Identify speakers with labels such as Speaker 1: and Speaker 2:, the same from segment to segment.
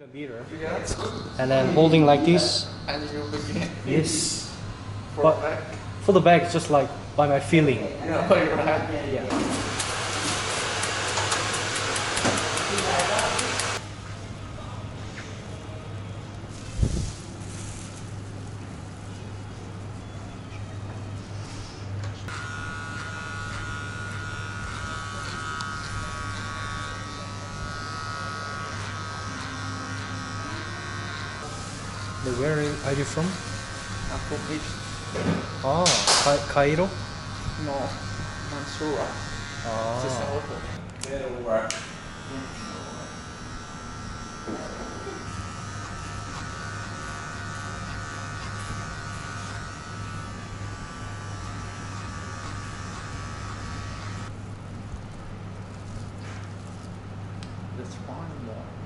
Speaker 1: the mirror
Speaker 2: Yeah,
Speaker 1: and then holding like this.
Speaker 2: And you begin
Speaker 1: Yes.
Speaker 2: for
Speaker 1: But-
Speaker 2: back.
Speaker 1: For the back, just like by my feeling.
Speaker 2: Yeah, like right.
Speaker 1: Yeah. Where are you from?
Speaker 2: I'm from Egypt.
Speaker 1: Ah, Ca- Cairo.
Speaker 2: No, Mansoura. It's a
Speaker 1: Ah.
Speaker 2: of That's fine, though.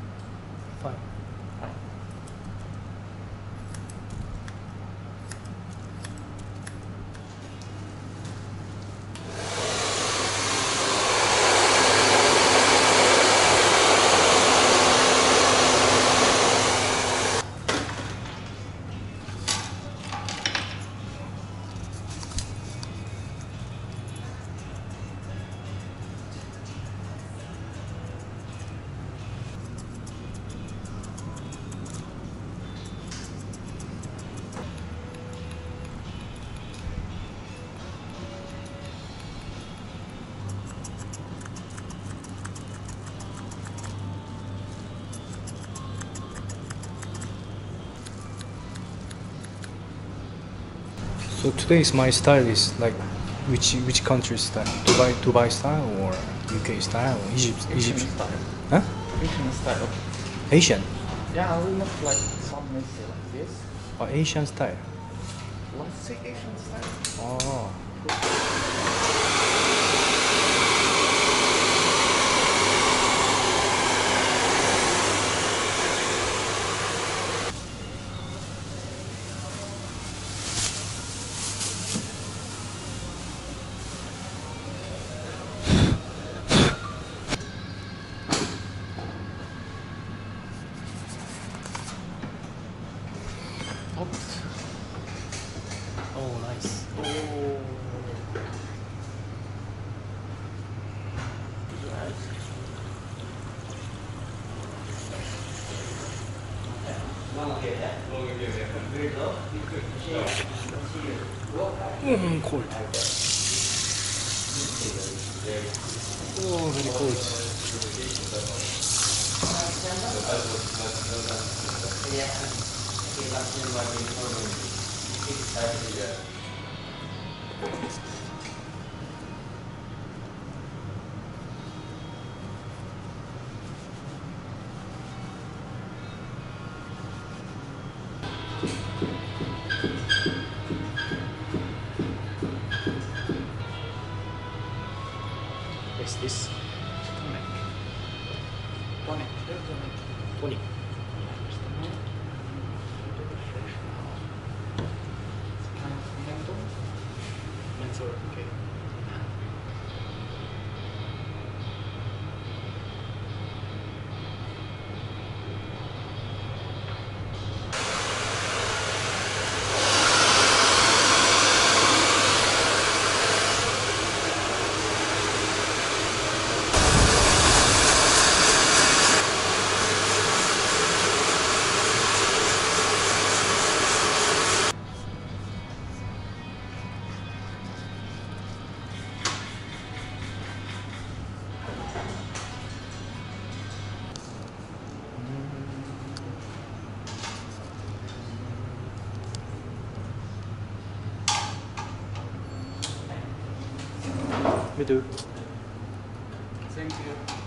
Speaker 1: So today's my style is like which which country style? Dubai Dubai style or UK style or Egypt
Speaker 2: Asian
Speaker 1: Egypt?
Speaker 2: style.
Speaker 1: Huh?
Speaker 2: Asian style.
Speaker 1: Asian
Speaker 2: Yeah, I will not like some like this.
Speaker 1: or Asian style?
Speaker 2: Let's say Asian style.
Speaker 1: Oh. Nice.
Speaker 2: Oh.
Speaker 1: Mm, cold. Oh, very cold. What's this?
Speaker 2: Tonic. Tonic. Tonic.
Speaker 1: Tonic. Mentor. Okay. We do.
Speaker 2: Thank you.